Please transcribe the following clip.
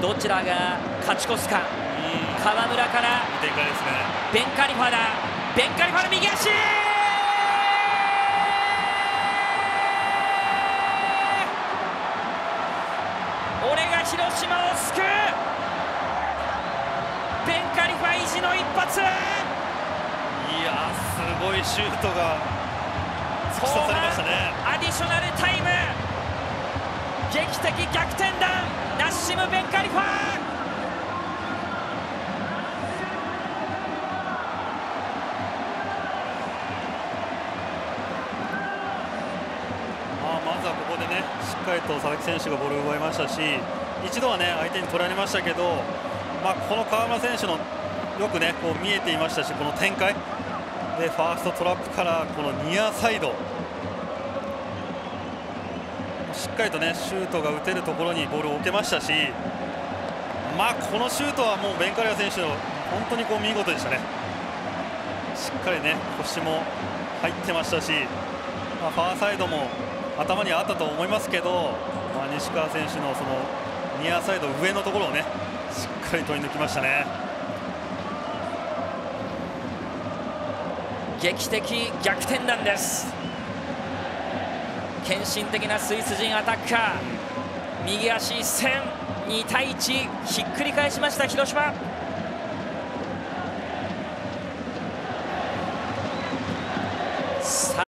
どちらが勝ち越すか。河村から。展開ですね。ベンカリファだ。ベンカリファの右足。俺が広島を救う。ベンカリファ意地の一発。いやすごいシュートが突き刺さりましたね。アディショナルタイム。劇的逆転弾でねしっかりと佐々木選手がボールを奪いましたし一度はね相手に取られましたけど、まあ、この川村選手のよくねこう見えていましたしこの展開。でファーストトラップからこのニアサイド。しっかりとねシュートが打てるところにボールを置けましたしまあこのシュートはもうベンカリア選手の本当にこう見事でしたね。しっかりね腰も入ってましたし、まあ、ファーサイドも頭にあったと思いますけど、まあ、西川選手のそのニアサイド上のところをねしっかり取り抜きましたね。劇的逆転弾です。献身的なスイス人アタッカー。右足一閃2対1ひっくり返しました広島。さ